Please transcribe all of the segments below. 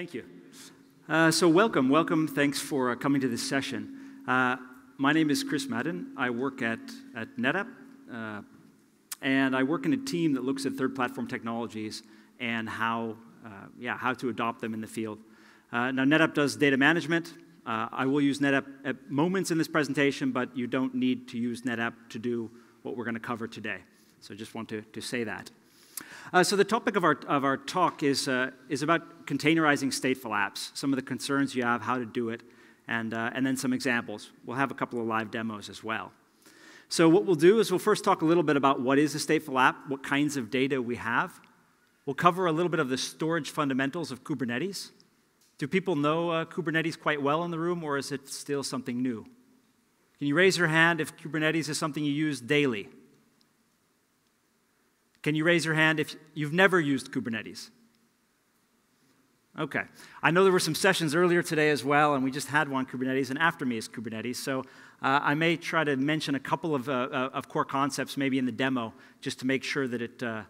Thank you. Uh, so, welcome, welcome. Thanks for uh, coming to this session. Uh, my name is Chris Madden. I work at, at NetApp, uh, and I work in a team that looks at third platform technologies and how, uh, yeah, how to adopt them in the field. Uh, now, NetApp does data management. I will use NetApp at moments in this presentation, but you don't need to use NetApp to do what we're going to cover today. So, I just want to, to say that. Uh, so the topic of our, of our talk is, uh, is about containerizing stateful apps, some of the concerns you have, how to do it, and, uh, and then some examples. We'll have a couple of live demos as well. So what we'll do is we'll first talk a little bit about what is a stateful app, what kinds of data we have. We'll cover a little bit of the storage fundamentals of Kubernetes. Do people know uh, Kubernetes quite well in the room, or is it still something new? Can you raise your hand if Kubernetes is something you use daily? Can you raise your hand if you've never used Kubernetes? Okay. I know there were some sessions earlier today as well, and we just had one Kubernetes, and after me is Kubernetes. So uh, I may try to mention a couple of, uh, uh, of core concepts maybe in the demo just to make sure that, it, uh,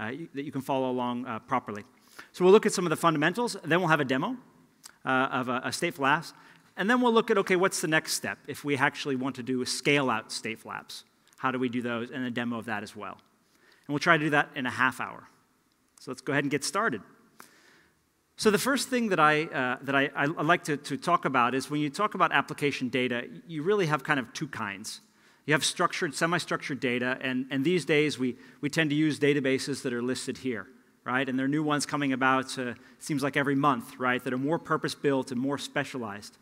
uh, you, that you can follow along uh, properly. So we'll look at some of the fundamentals, then we'll have a demo of a, a stateful apps, and then we'll look at okay, what's the next step if we actually want to do a scale out stateful apps? How do we do those, and a demo of that as well. And we'll try to do that in a half hour. So let's go ahead and get started. So, the first thing that I, uh, that I, I like to, to talk about is when you talk about application data, you really have kind of two kinds. You have structured, semi structured data, and, and these days we, we tend to use databases that are listed here, right? And there are new ones coming about, uh, seems like every month, right, that are more purpose built and more specialized.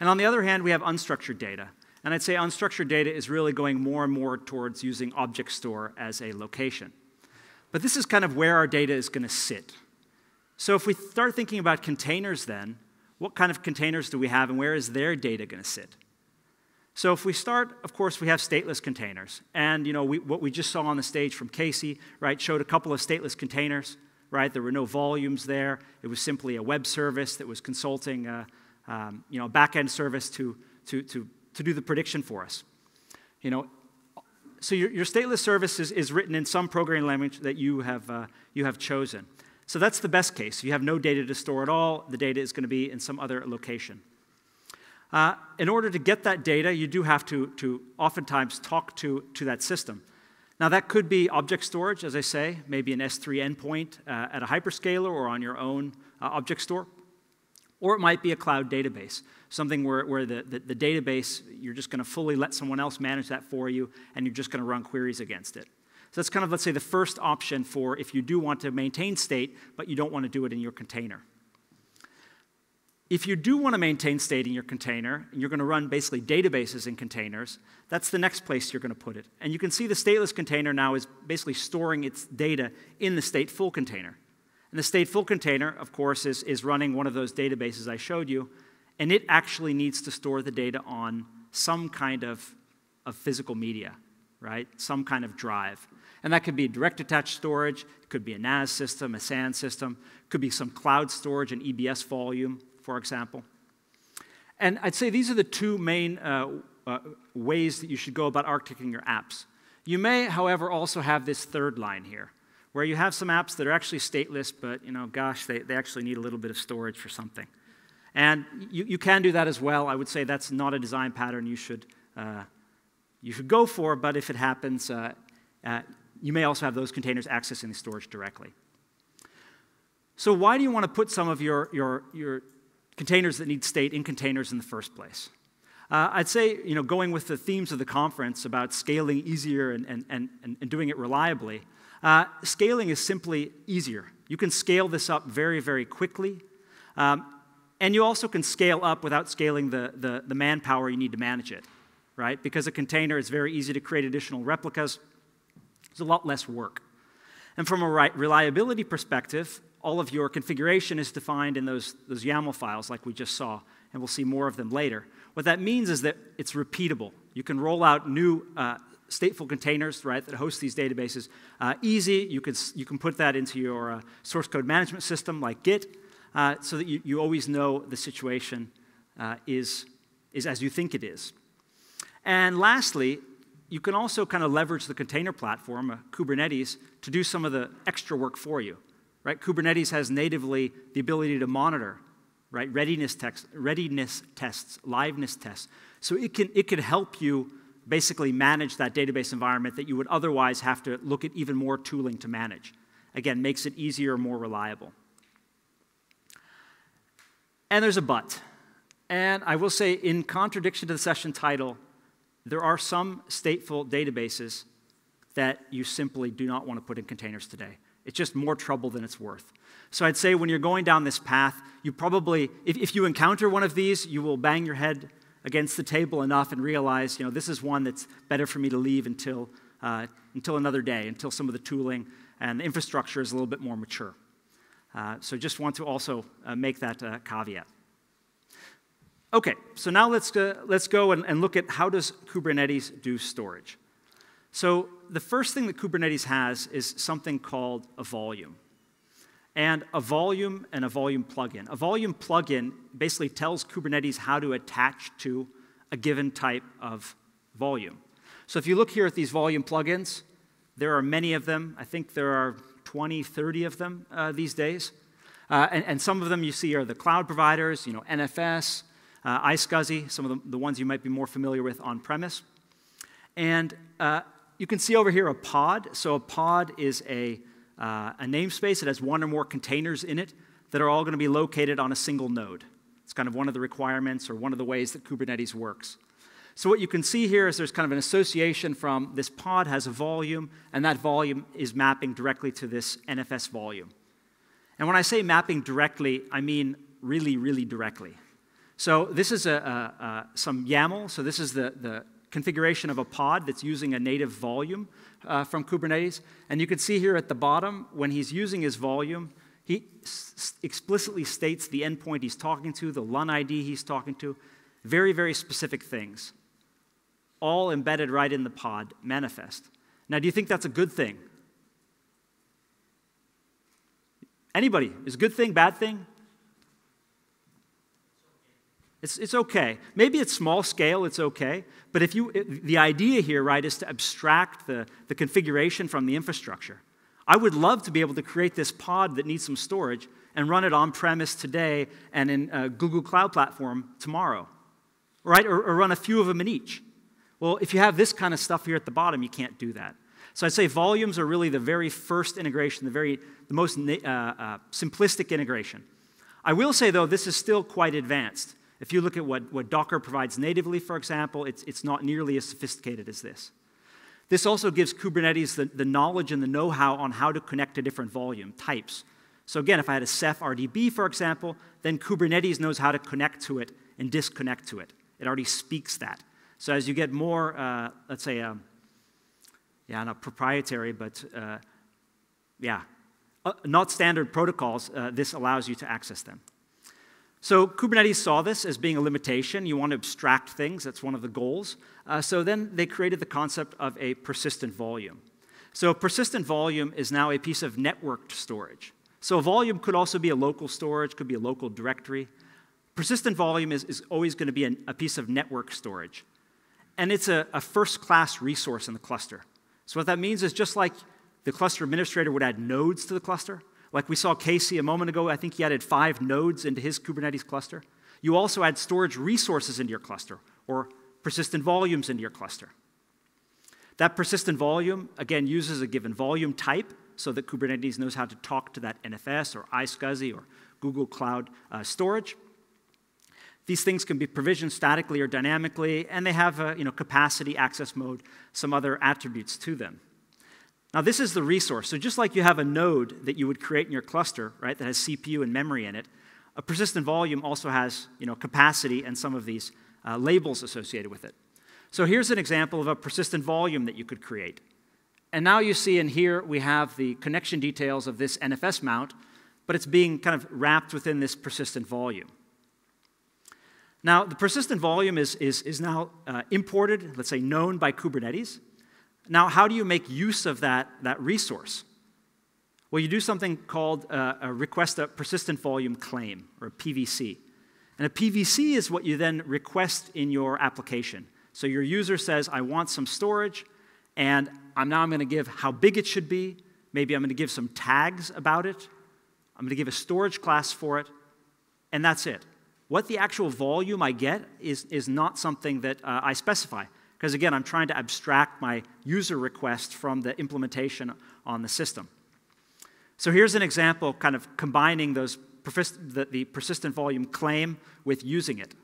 And on the other hand, we have unstructured data. And I'd say unstructured data is really going more and more towards using object store as a location. But this is kind of where our data is going to sit. So if we start thinking about containers then, what kind of containers do we have and where is their data going to sit? So if we start, of course, we have stateless containers. And you know, we, what we just saw on the stage from Casey, right, showed a couple of stateless containers, right? There were no volumes there. It was simply a web service that was consulting, uh, um, you know, a back-end service to, to, to to do the prediction for us. You know, so your, your stateless service is, is, written in some programming language that you have, uh, you have chosen. So that's the best case. You have no data to store at all. The data is going to be in some other location. Uh, in order to get that data, you do have to, to oftentimes talk to, to that system. Now, that could be object storage, as I say, maybe an S3 endpoint uh, at a hyperscaler or on your own uh, object store. Or it might be a cloud database, something where, where the, the, the database, you're just going to fully let someone else manage that for you, and you're just going to run queries against it. So that's kind of, let's say, the first option for if you do want to maintain state, but you don't want to do it in your container. If you do want to maintain state in your container, and you're going to run basically databases in containers, that's the next place you're going to put it. And you can see the stateless container now is basically storing its data in the stateful container. And the stateful container, of course, is, is running one of those databases I showed you, and it actually needs to store the data on some kind of, of physical media, right? Some kind of drive. And that could be direct attached storage, it could be a NAS system, a SAN system, could be some cloud storage, an EBS volume, for example. And I'd say these are the two main uh, uh, ways that you should go about architecting your apps. You may, however, also have this third line here where you have some apps that are actually stateless, but you know, gosh, they, they actually need a little bit of storage for something. And you, you can do that as well. I would say that's not a design pattern you should, uh, you should go for, but if it happens, uh, uh, you may also have those containers accessing the storage directly. So, why do you want to put some of your, your, your containers that need state in containers in the first place? Uh, I'd say, you know, going with the themes of the conference about scaling easier and, and, and, and doing it reliably, uh, scaling is simply easier. You can scale this up very, very quickly. Um, and you also can scale up without scaling the, the, the, manpower you need to manage it, right? Because a container is very easy to create additional replicas. It's a lot less work. And from a reliability perspective, all of your configuration is defined in those, those YAML files like we just saw, and we'll see more of them later. What that means is that it's repeatable. You can roll out new uh, stateful containers, right, that host these databases. Uh, easy, you can, you can put that into your uh, source code management system like Git, uh, so that you, you always know the situation uh, is, is as you think it is. And lastly, you can also kind of leverage the container platform, uh, Kubernetes, to do some of the extra work for you. right? Kubernetes has natively the ability to monitor, right? Readiness, text, readiness tests, liveness tests. So it can, it can help you basically manage that database environment that you would otherwise have to look at even more tooling to manage. Again, makes it easier, more reliable. And there's a but. And I will say, in contradiction to the session title, there are some stateful databases that you simply do not want to put in containers today. It's just more trouble than it's worth. So I'd say when you're going down this path, you probably, if, if you encounter one of these, you will bang your head against the table enough and realize, you know, this is one that's better for me to leave until, uh, until another day, until some of the tooling and the infrastructure is a little bit more mature. Uh, so just want to also uh, make that uh, caveat. Okay, so now let's go, let's go and, and look at how does Kubernetes do storage. So the first thing that Kubernetes has is something called a volume. And a volume and a volume plugin. A volume plugin basically tells Kubernetes how to attach to a given type of volume. So if you look here at these volume plugins, there are many of them. I think there are 20, 30 of them uh, these days. Uh, and, and, some of them you see are the cloud providers, you know, NFS, uh, iSCSI, some of the, the ones you might be more familiar with on premise. And uh, you can see over here a pod. So a pod is a, uh, a namespace that has one or more containers in it that are all going to be located on a single node. It's kind of one of the requirements or one of the ways that Kubernetes works. So what you can see here is there's kind of an association from this pod has a volume, and that volume is mapping directly to this NFS volume. And when I say mapping directly, I mean really, really directly. So this is a, a, a, some YAML. So this is the, the configuration of a pod that's using a native volume uh, from Kubernetes. And you can see here at the bottom, when he's using his volume, he explicitly states the endpoint he's talking to, the LUN ID he's talking to, very, very specific things, all embedded right in the pod manifest. Now, do you think that's a good thing? Anybody? Is a good thing, bad thing? It's, it's okay. Maybe it's small scale, it's okay. But if you, the idea here, right, is to abstract the, the configuration from the infrastructure. I would love to be able to create this pod that needs some storage and run it on premise today and in Google Cloud Platform tomorrow, right? Or, or run a few of them in each. Well, if you have this kind of stuff here at the bottom, you can't do that. So I'd say volumes are really the very first integration, the very the most uh, uh, simplistic integration. I will say though, this is still quite advanced. If you look at what, what Docker provides natively, for example, it's, it's not nearly as sophisticated as this. This also gives Kubernetes the, the knowledge and the know how on how to connect to different volume types. So, again, if I had a Ceph RDB, for example, then Kubernetes knows how to connect to it and disconnect to it. It already speaks that. So, as you get more, uh, let's say, um, yeah, not proprietary, but uh, yeah, uh, not standard protocols, uh, this allows you to access them. So Kubernetes saw this as being a limitation. You want to abstract things, that's one of the goals. Uh, so then they created the concept of a persistent volume. So persistent volume is now a piece of networked storage. So a volume could also be a local storage, could be a local directory. Persistent volume is, is always going to be an, a piece of network storage. And it's a, a first class resource in the cluster. So what that means is just like the cluster administrator would add nodes to the cluster, like we saw Casey a moment ago, I think he added five nodes into his Kubernetes cluster. You also add storage resources into your cluster or persistent volumes into your cluster. That persistent volume, again, uses a given volume type so that Kubernetes knows how to talk to that NFS or iSCSI or Google Cloud uh, Storage. These things can be provisioned statically or dynamically, and they have a you know, capacity, access mode, some other attributes to them. Now, this is the resource. So, just like you have a node that you would create in your cluster, right, that has CPU and memory in it, a persistent volume also has you know, capacity and some of these uh, labels associated with it. So, here's an example of a persistent volume that you could create. And now you see in here we have the connection details of this NFS mount, but it's being kind of wrapped within this persistent volume. Now, the persistent volume is, is, is now uh, imported, let's say known by Kubernetes. Now, how do you make use of that, that resource? Well, you do something called a, a request a persistent volume claim, or a PVC. And a PVC is what you then request in your application. So your user says, I want some storage, and I'm now I'm going to give how big it should be. Maybe I'm going to give some tags about it, I'm going to give a storage class for it, and that's it. What the actual volume I get is, is not something that uh, I specify. Because again, I'm trying to abstract my user request from the implementation on the system. So here's an example kind of combining those the, the persistent volume claim with using it.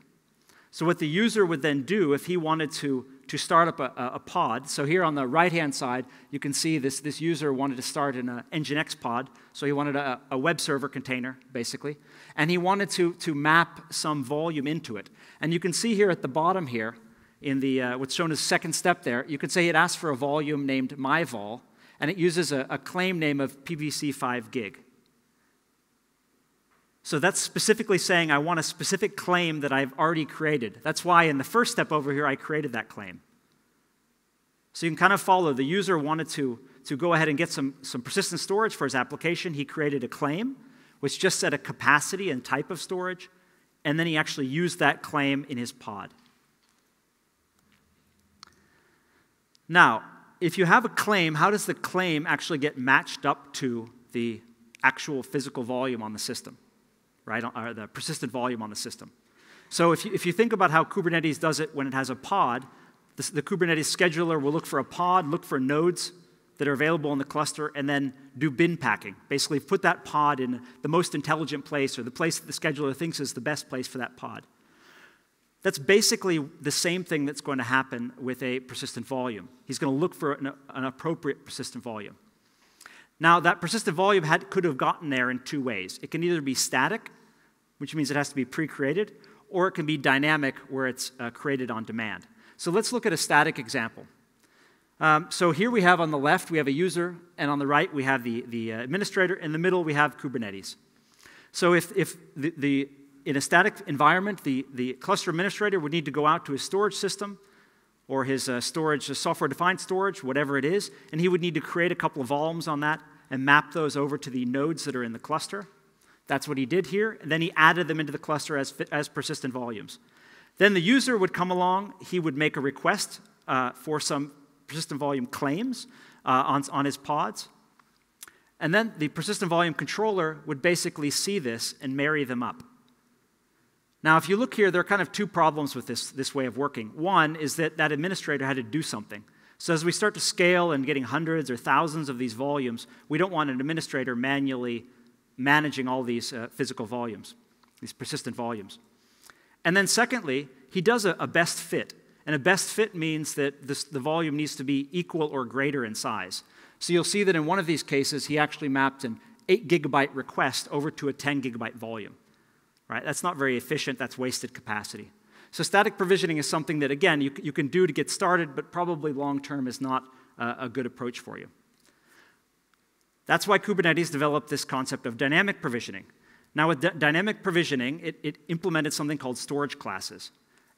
So what the user would then do if he wanted to, to start up a, a pod, so here on the right-hand side, you can see this, this user wanted to start in an Nginx pod, so he wanted a, a web server container, basically, and he wanted to, to map some volume into it. And you can see here at the bottom here, in the, uh, what's shown as second step there, you could say it asks for a volume named myvol, and it uses a, a claim name of PVC5 gig. So that's specifically saying I want a specific claim that I've already created. That's why in the first step over here, I created that claim. So you can kind of follow. The user wanted to, to go ahead and get some, some persistent storage for his application. He created a claim, which just set a capacity and type of storage, and then he actually used that claim in his pod. Now, if you have a claim, how does the claim actually get matched up to the actual physical volume on the system? right, or the persistent volume on the system. So if you, if you think about how Kubernetes does it when it has a pod, the, the Kubernetes scheduler will look for a pod, look for nodes that are available in the cluster, and then do bin packing. Basically, put that pod in the most intelligent place or the place that the scheduler thinks is the best place for that pod. That's basically the same thing that's going to happen with a persistent volume. He's going to look for an, an appropriate persistent volume. Now, that persistent volume had, could have gotten there in two ways. It can either be static, which means it has to be pre created, or it can be dynamic, where it's uh, created on demand. So let's look at a static example. Um, so here we have on the left, we have a user, and on the right, we have the, the uh, administrator. In the middle, we have Kubernetes. So if, if the, the, in a static environment, the, the cluster administrator would need to go out to his storage system or his uh, storage, software defined storage, whatever it is, and he would need to create a couple of volumes on that and map those over to the nodes that are in the cluster. That's what he did here. And then he added them into the cluster as, as persistent volumes. Then the user would come along, he would make a request uh, for some persistent volume claims uh, on, on his pods. And then the persistent volume controller would basically see this and marry them up. Now, if you look here, there are kind of two problems with this, this way of working. One is that that administrator had to do something. So, as we start to scale and getting hundreds or thousands of these volumes, we don't want an administrator manually managing all these uh, physical volumes, these persistent volumes. And then, secondly, he does a, a best fit. And a best fit means that this, the volume needs to be equal or greater in size. So you'll see that in one of these cases, he actually mapped an 8 gigabyte request over to a 10 gigabyte volume. Right? That's not very efficient, that's wasted capacity. So static provisioning is something that, again, you, you can do to get started, but probably long term is not uh, a good approach for you. That's why Kubernetes developed this concept of dynamic provisioning. Now, with dynamic provisioning, it, it implemented something called storage classes.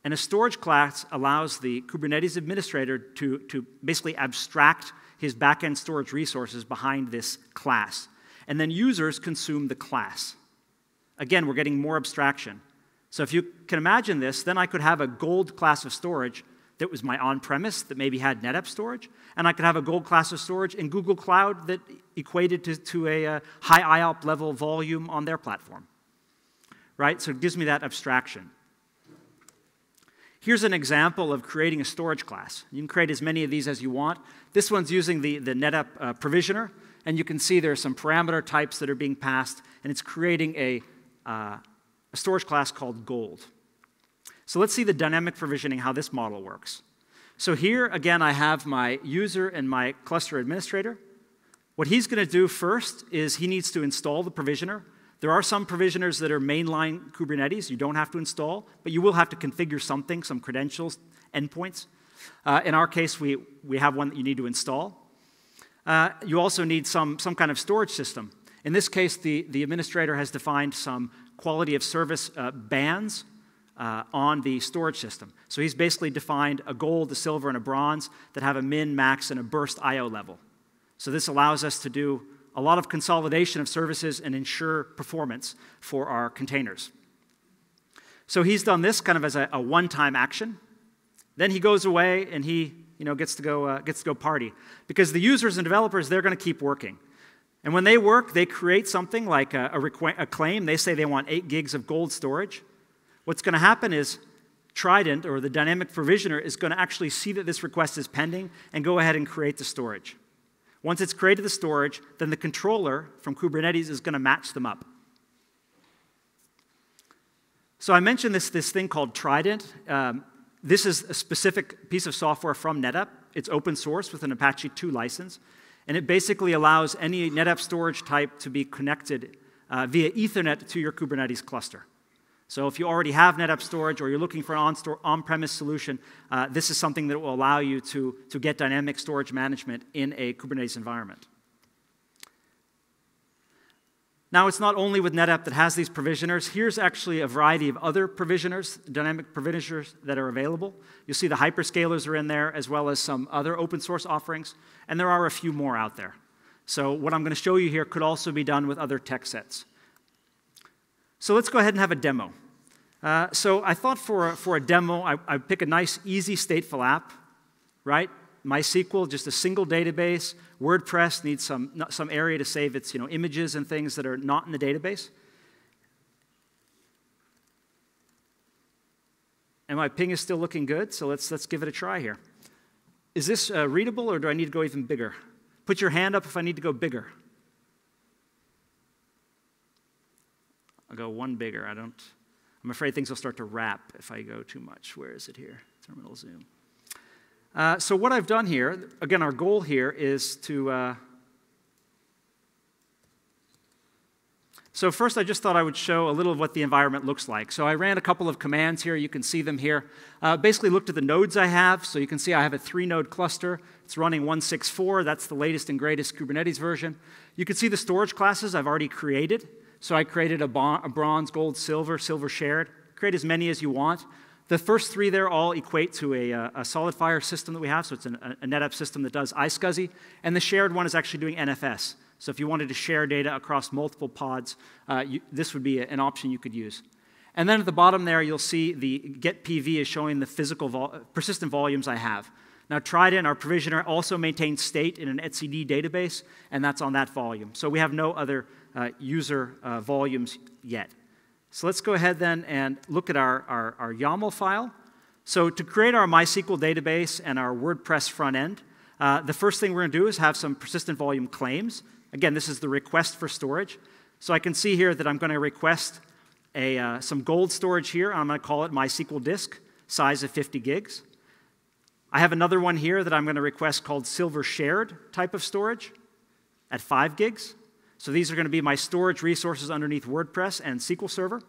And a storage class allows the Kubernetes administrator to, to basically abstract his backend storage resources behind this class. And then users consume the class. Again, we're getting more abstraction. So if you can imagine this, then I could have a gold class of storage that was my on premise that maybe had NetApp storage, and I could have a gold class of storage in Google Cloud that equated to, to a, a uh, high IOP level volume on their platform. Right? So it gives me that abstraction. Here's an example of creating a storage class. You can create as many of these as you want. This one's using the, the NetApp uh, provisioner, and you can see there are some parameter types that are being passed, and it's creating a, uh, a storage class called gold. So let's see the dynamic provisioning, how this model works. So here, again, I have my user and my cluster administrator. What he's going to do first is he needs to install the provisioner. There are some provisioners that are mainline Kubernetes. You don't have to install, but you will have to configure something, some credentials, endpoints. Uh, in our case, we, we have one that you need to install. Uh, you also need some, some kind of storage system. In this case, the, the administrator has defined some quality of service uh, bands uh, on the storage system. So he's basically defined a gold, a silver, and a bronze that have a min, max, and a burst IO level. So this allows us to do a lot of consolidation of services and ensure performance for our containers. So he's done this kind of as a, a one-time action. Then he goes away and he you know, gets, to go, uh, gets to go party. Because the users and developers, they're going to keep working. And when they work, they create something like a, a, a claim. They say they want 8 gigs of gold storage. What's going to happen is Trident or the dynamic provisioner is going to actually see that this request is pending and go ahead and create the storage. Once it's created the storage, then the controller from Kubernetes is going to match them up. So I mentioned this, this thing called Trident. Um, this is a specific piece of software from NetApp. It's open source with an Apache 2 license. And it basically allows any NetApp storage type to be connected uh, via Ethernet to your Kubernetes cluster. So if you already have NetApp storage or you're looking for an on-premise solution, uh, this is something that will allow you to, to get dynamic storage management in a Kubernetes environment. Now, it's not only with NetApp that has these provisioners. Here's actually a variety of other provisioners, dynamic provisioners that are available. You'll see the hyperscalers are in there, as well as some other open source offerings, and there are a few more out there. So, what I'm going to show you here could also be done with other tech sets. So let's go ahead and have a demo. Uh, so I thought for a, for a demo, I, I'd pick a nice, easy, stateful app, right? MySQL, just a single database. WordPress needs some, some area to save its you know, images and things that are not in the database. And my ping is still looking good, so let's, let's give it a try here. Is this uh, readable, or do I need to go even bigger? Put your hand up if I need to go bigger. I'll go one bigger. I don't, I'm afraid things will start to wrap if I go too much. Where is it here? Terminal zoom. Uh, so what I've done here, again, our goal here is to. Uh, so first, I just thought I would show a little of what the environment looks like. So I ran a couple of commands here. You can see them here. Uh, basically, looked at the nodes I have. So you can see I have a three-node cluster. It's running 164. That's the latest and greatest Kubernetes version. You can see the storage classes I've already created. So I created a, a bronze, gold, silver, silver shared. Create as many as you want. The first three there all equate to a, uh, a SolidFire system that we have, so it's an, a NetApp system that does iSCSI, and the shared one is actually doing NFS. So if you wanted to share data across multiple pods, uh, you, this would be an option you could use. And then at the bottom there, you'll see the get PV is showing the physical vol persistent volumes I have. Now, Trident, our provisioner, also maintains state in an etcd database, and that's on that volume. So we have no other uh, user uh, volumes yet. So let's go ahead then and look at our, our, our, YAML file. So to create our MySQL database and our WordPress front end, uh, the first thing we're going to do is have some persistent volume claims. Again, this is the request for storage. So I can see here that I'm going to request a, uh, some gold storage here. I'm going to call it MySQL disk, size of 50 gigs. I have another one here that I'm going to request called silver shared type of storage at 5 gigs. So these are going to be my storage resources underneath WordPress and SQL Server.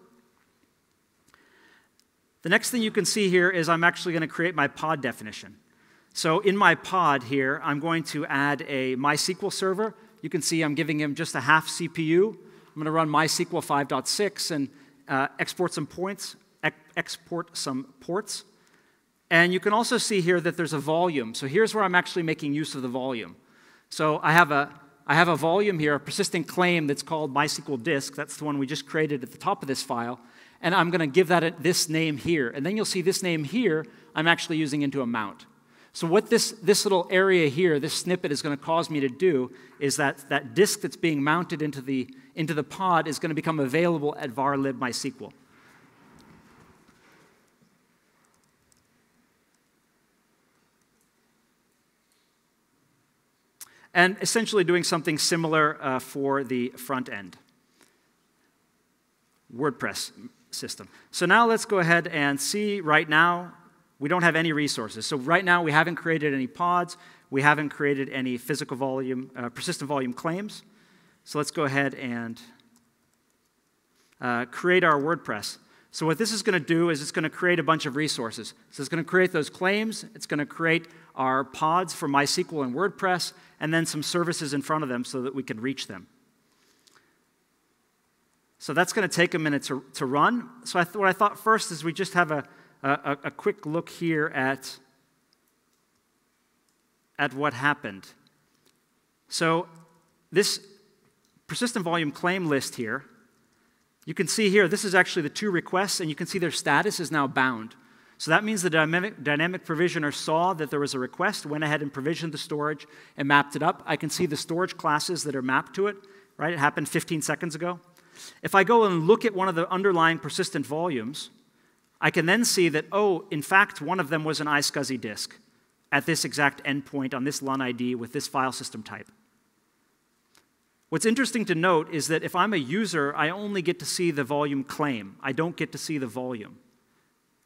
The next thing you can see here is I'm actually going to create my pod definition. So in my pod here, I'm going to add a MySQL server. You can see I'm giving him just a half CPU. I'm going to run MySQL 5.6 and uh, export some points, export some ports. And you can also see here that there's a volume. So here's where I'm actually making use of the volume. So I have a I have a volume here, a persistent claim that's called MySQL disk. That's the one we just created at the top of this file. And I'm going to give that a, this name here. And then you'll see this name here, I'm actually using into a mount. So what this, this little area here, this snippet is going to cause me to do is that that disk that's being mounted into the, into the pod is going to become available at var lib MySQL. And essentially doing something similar uh, for the front end WordPress system. So now let's go ahead and see right now we don't have any resources. So right now we haven't created any pods, we haven't created any physical volume, uh, persistent volume claims. So let's go ahead and uh, create our WordPress. So what this is going to do is it's going to create a bunch of resources. So it's going to create those claims, it's going to create our pods for MySQL and WordPress, and then some services in front of them so that we can reach them. So that's going to take a minute to, to run. So I th- what I thought first is we just have a, a, a quick look here at, at what happened. So this persistent volume claim list here, you can see here, this is actually the two requests, and you can see their status is now bound. So that means the dynamic, dynamic provisioner saw that there was a request, went ahead and provisioned the storage and mapped it up. I can see the storage classes that are mapped to it, right? It happened 15 seconds ago. If I go and look at one of the underlying persistent volumes, I can then see that, oh, in fact, one of them was an iSCSI disk at this exact endpoint on this LUN ID with this file system type. What's interesting to note is that if I'm a user, I only get to see the volume claim. I don't get to see the volume.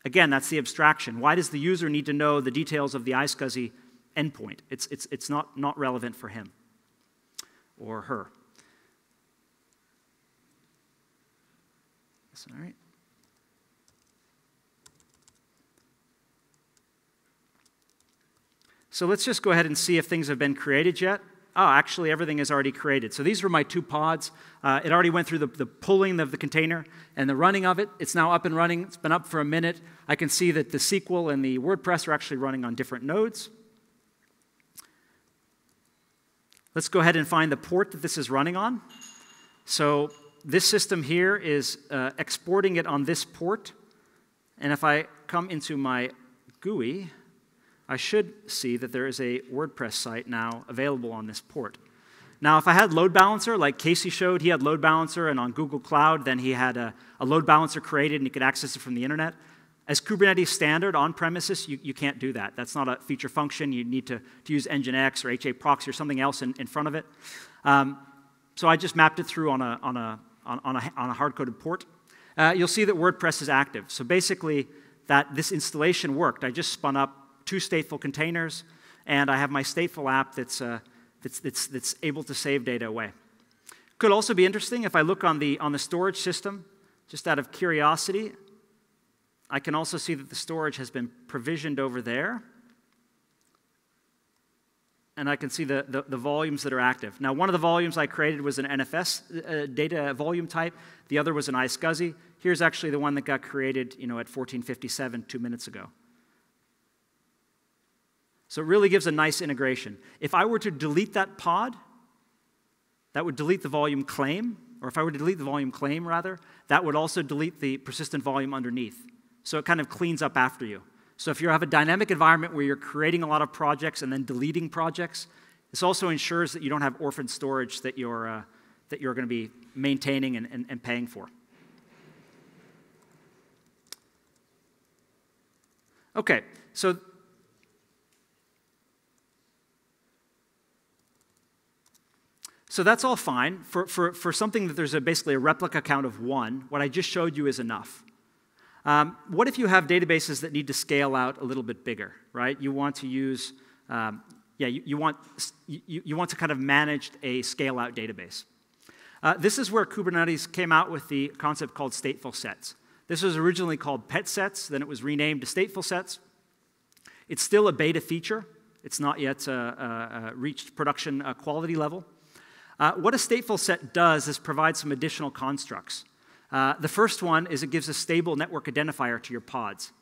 Again, that's the abstraction. Why does the user need to know the details of the iSCSI endpoint? It's, it's, it's not, not relevant for him or her. all right. So let's just go ahead and see if things have been created yet. Oh, actually, everything is already created. So these were my two pods. Uh, it already went through the, the, pulling of the container and the running of it. It's now up and running. It's been up for a minute. I can see that the SQL and the WordPress are actually running on different nodes. Let's go ahead and find the port that this is running on. So this system here is uh, exporting it on this port. And if I come into my GUI, I should see that there is a WordPress site now available on this port. Now, if I had load balancer, like Casey showed, he had load balancer, and on Google Cloud, then he had a, a load balancer created and he could access it from the internet. As Kubernetes standard on premises, you, you can't do that. That's not a feature function. You need to, to use Nginx or HA proxy or something else in, in front of it. Um, so I just mapped it through on a, on a, on, on a, on a hard coded port. Uh, you'll see that WordPress is active. So basically, that this installation worked. I just spun up two stateful containers, and I have my stateful app that's, uh, that's, that's, that's able to save data away. Could also be interesting if I look on the, on the storage system, just out of curiosity, I can also see that the storage has been provisioned over there. And I can see the, the, the, volumes that are active. Now, one of the volumes I created was an NFS uh, data volume type. The other was an iSCSI. Here's actually the one that got created you know, at 1457, two minutes ago. So it really gives a nice integration. If I were to delete that pod, that would delete the volume claim, or if I were to delete the volume claim, rather, that would also delete the persistent volume underneath. So it kind of cleans up after you. So if you have a dynamic environment where you're creating a lot of projects and then deleting projects, this also ensures that you don't have orphan storage that you're, uh, that you're going to be maintaining and, and, and paying for. Okay, so So that's all fine. For, for, for something that there's a, basically a replica count of one, what I just showed you is enough. Um, what if you have databases that need to scale out a little bit bigger, right? You want to use, um, yeah, you, you, want, you, you want to kind of manage a scale out database. Uh, this is where Kubernetes came out with the concept called stateful sets. This was originally called pet sets, then it was renamed to stateful sets. It's still a beta feature. It's not yet uh, uh, reached production uh, quality level. Uh, what a stateful set does is provide some additional constructs. Uh, the first one is it gives a stable network identifier to your pods.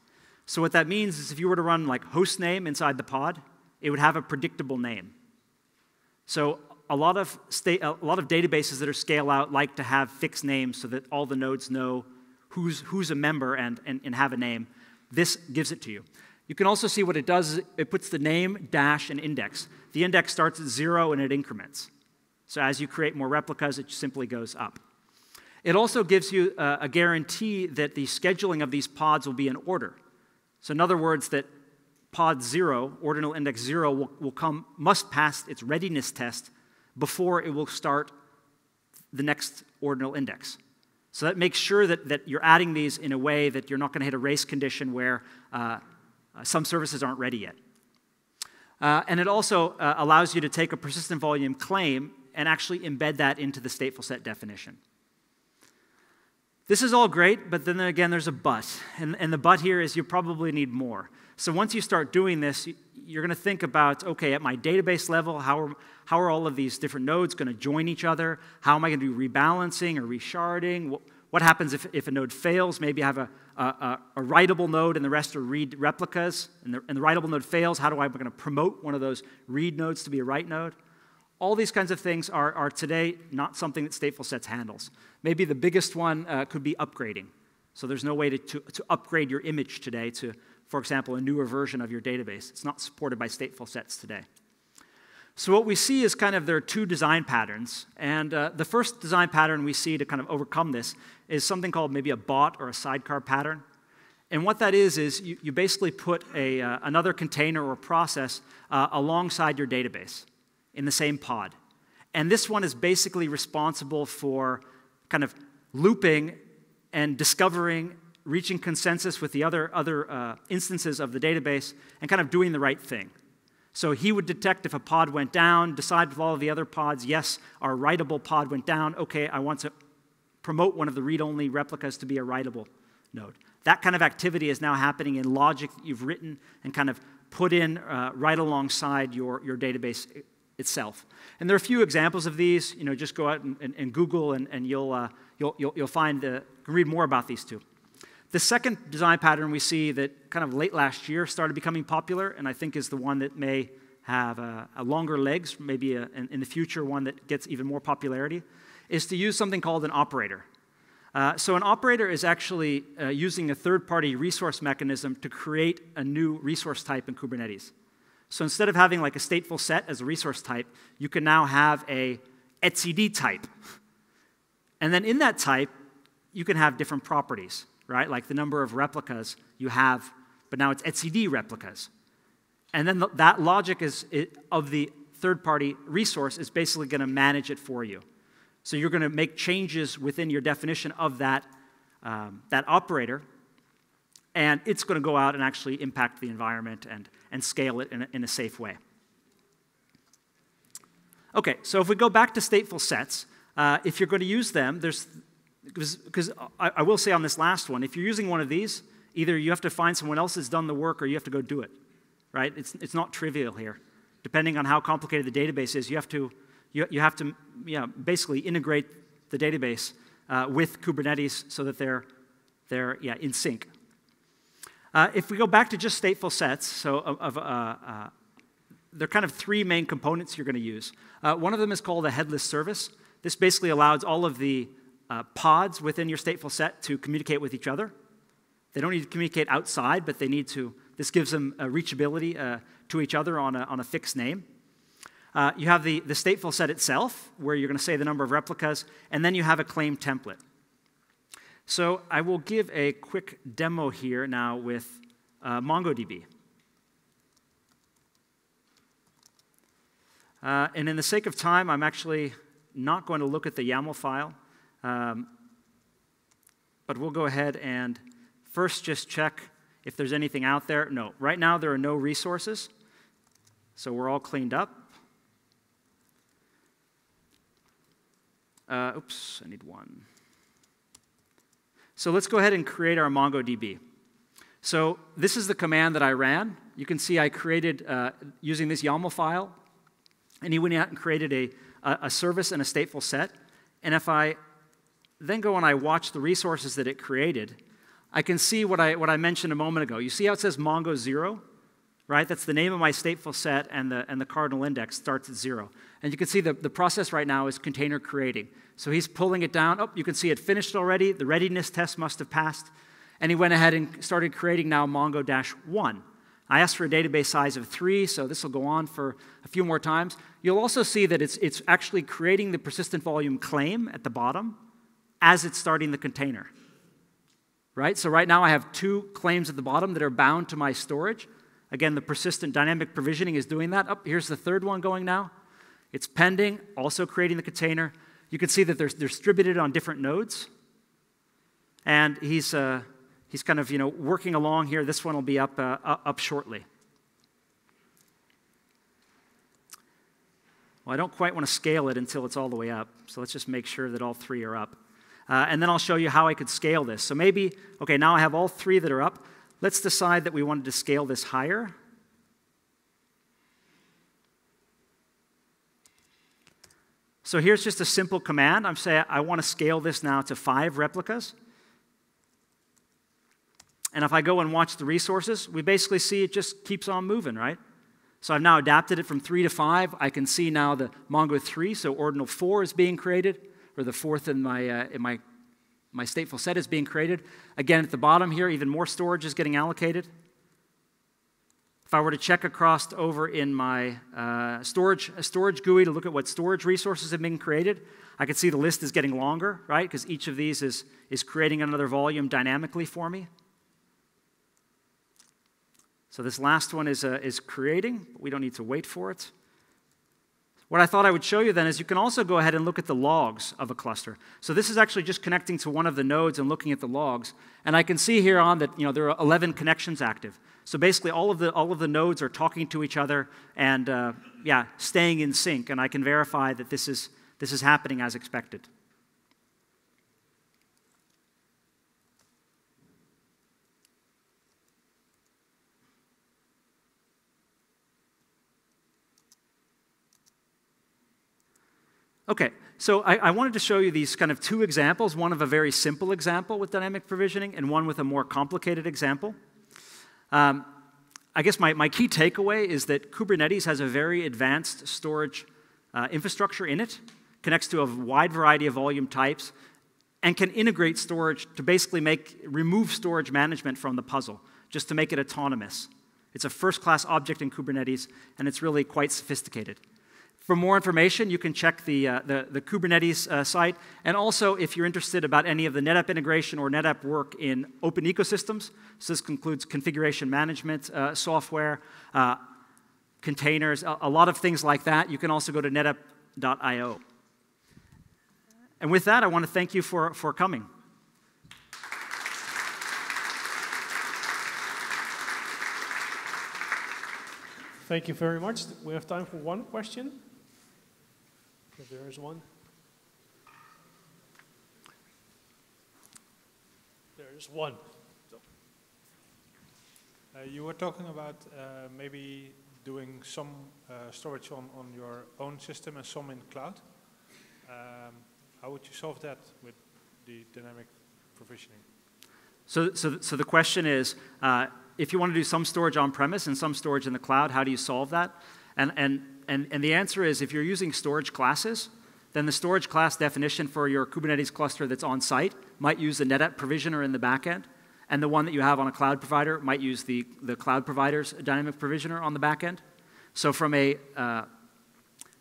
So what that means is if you were to run like host name inside the pod, it would have a predictable name. So a lot of, a lot of databases that are scale out like to have fixed names so that all the nodes know who's, who's a member and, and, and have a name. This gives it to you. You can also see what it does it puts the name, dash, and index. The index starts at zero and it increments. So as you create more replicas, it simply goes up. It also gives you a, guarantee that the scheduling of these pods will be in order. So in other words, that pod zero, ordinal index zero, will, will come, must pass its readiness test before it will start the next ordinal index. So that makes sure that, that you're adding these in a way that you're not going to hit a race condition where uh, uh, some services aren't ready yet. Uh, and it also uh, allows you to take a persistent volume claim and actually embed that into the stateful set definition. This is all great, but then again, there's a but. And, and the but here is you probably need more. So once you start doing this, you're going to think about okay, at my database level, how are, how are all of these different nodes going to join each other? How am I going to do rebalancing or resharding? What, what happens if, if a node fails? Maybe I have a, a, a writable node and the rest are read replicas, and the, and the writable node fails. How do I, am going to promote one of those read nodes to be a write node? All these kinds of things are, are today not something that stateful sets handles. Maybe the biggest one uh, could be upgrading. So there's no way to, to, to, upgrade your image today to, for example, a newer version of your database. It's not supported by stateful sets today. So, what we see is kind of there are two design patterns. And uh, the first design pattern we see to kind of overcome this is something called maybe a bot or a sidecar pattern. And what that is, is you, you basically put a, uh, another container or process uh, alongside your database in the same pod. And this one is basically responsible for kind of looping and discovering, reaching consensus with the other, other uh, instances of the database, and kind of doing the right thing. So he would detect if a pod went down, decide with all of the other pods, yes, our writable pod went down. Okay, I want to promote one of the read only replicas to be a writable node. That kind of activity is now happening in logic that you've written and kind of put in uh, right alongside your, your database itself. And there are a few examples of these. You know, just go out and, and, and Google and, and you'll, uh, you'll, you'll, you'll, find, uh, read more about these two. The second design pattern we see that kind of late last year started becoming popular, and I think is the one that may have a, a longer legs, maybe a, in, in the future one that gets even more popularity, is to use something called an operator. Uh, so, an operator is actually uh, using a third party resource mechanism to create a new resource type in Kubernetes. So, instead of having like a stateful set as a resource type, you can now have a etcd type. And then in that type, you can have different properties, right? Like the number of replicas you have, but now it's etcd replicas. And then that logic is, it, of the third party resource is basically going to manage it for you. So you're going to make changes within your definition of that, um, that operator, and it's going to go out and actually impact the environment and, and scale it in a, in a safe way. Okay, so if we go back to stateful sets, uh, if you're going to use them, there's because I, I will say on this last one, if you're using one of these, either you have to find someone else has done the work or you have to go do it, right? It's, it's not trivial here. Depending on how complicated the database is, you have to you, you have to yeah, basically integrate the database uh, with Kubernetes so that they're, they're yeah, in sync. Uh, if we go back to just stateful sets, so of, uh, uh there are kind of three main components you're going to use. Uh, one of them is called a headless service. This basically allows all of the uh, pods within your stateful set to communicate with each other. They don't need to communicate outside, but they need to. This gives them reachability to each other on a, on a fixed name. Uh, you have the, the stateful set itself, where you're going to say the number of replicas, and then you have a claim template. So I will give a quick demo here now with uh, MongoDB. Uh, and in the sake of time, I'm actually not going to look at the YAML file, um, but we'll go ahead and first just check if there's anything out there. No, right now there are no resources, so we're all cleaned up. Uh, oops, I need one. So let's go ahead and create our MongoDB. So this is the command that I ran. You can see I created, uh, using this YAML file, and he went out and created a, a service and a stateful set. And if I then go and I watch the resources that it created, I can see what I, what I mentioned a moment ago. You see how it says Mongo 0? Right? That's the name of my stateful set, and the, and the cardinal index starts at 0. And you can see the, the process right now is container creating. So he's pulling it down. Oh, you can see it finished already. The readiness test must have passed. And he went ahead and started creating now Mongo 1. I asked for a database size of three, so this will go on for a few more times. You'll also see that it's, it's actually creating the persistent volume claim at the bottom as it's starting the container. Right? So right now I have two claims at the bottom that are bound to my storage. Again, the persistent dynamic provisioning is doing that. Up oh, here's the third one going now. It's pending, also creating the container. You can see that they're, they're distributed on different nodes. And he's, uh, he's kind of you know, working along here. This one will be up, uh, up shortly. Well, I don't quite want to scale it until it's all the way up. So let's just make sure that all three are up. Uh, and then I'll show you how I could scale this. So maybe, okay, now I have all three that are up. Let's decide that we wanted to scale this higher. So here's just a simple command. I'm saying I want to scale this now to five replicas. And if I go and watch the resources, we basically see it just keeps on moving, right? So I've now adapted it from three to five. I can see now the Mongo 3, so ordinal 4 is being created, or the fourth in my, uh, in my, my stateful set is being created. Again, at the bottom here, even more storage is getting allocated. If I were to check across over in my uh, storage, storage GUI to look at what storage resources have been created, I can see the list is getting longer, right? Because each of these is, is creating another volume dynamically for me. So this last one is, uh, is creating, but we don't need to wait for it. What I thought I would show you then is you can also go ahead and look at the logs of a cluster. So this is actually just connecting to one of the nodes and looking at the logs. And I can see here on that you know, there are 11 connections active. So basically, all of the, all of the nodes are talking to each other and uh, yeah, staying in sync. And I can verify that this is, this is happening as expected. Okay, so I, I, wanted to show you these kind of two examples, one of a very simple example with dynamic provisioning and one with a more complicated example. Um, I guess my, my key takeaway is that Kubernetes has a very advanced storage uh, infrastructure in it, connects to a wide variety of volume types, and can integrate storage to basically make, remove storage management from the puzzle, just to make it autonomous. It's a first class object in Kubernetes, and it's really quite sophisticated. For more information, you can check the, uh, the, the, Kubernetes uh, site. And also, if you're interested about any of the NetApp integration or NetApp work in open ecosystems, so this includes configuration management uh, software, uh, containers, a, a, lot of things like that, you can also go to netapp.io. And with that, I want to thank you for, for coming. Thank you very much. We have time for one question if there is one. There is one. Uh, you were talking about uh, maybe doing some uh, storage on, on your own system and some in cloud. Um, how would you solve that with the dynamic provisioning? So, so, so the question is, uh, if you want to do some storage on-premise and some storage in the cloud, how do you solve that? And, and and, and the answer is if you're using storage classes, then the storage class definition for your Kubernetes cluster that's on site might use the NetApp provisioner in the backend, and the one that you have on a cloud provider might use the, the cloud provider's dynamic provisioner on the backend. So from a uh,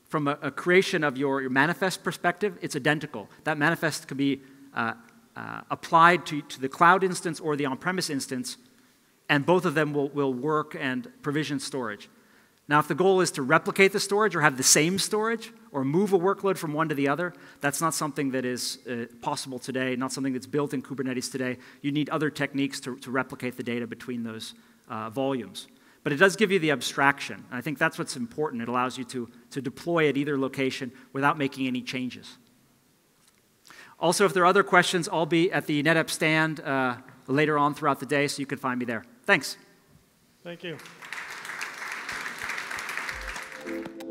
from a, a, creation of your, your, manifest perspective, it's identical. That manifest can be uh, uh, applied to, to the cloud instance or the on-premise instance, and both of them will, will work and provision storage. Now, if the goal is to replicate the storage or have the same storage or move a workload from one to the other, that's not something that is uh, possible today, not something that's built in Kubernetes today. You need other techniques to, to replicate the data between those uh, volumes. But it does give you the abstraction. And I think that's what's important. It allows you to, to deploy at either location without making any changes. Also, if there are other questions, I'll be at the NetApp stand uh, later on throughout the day, so you can find me there. Thanks. Thank you. Thank you.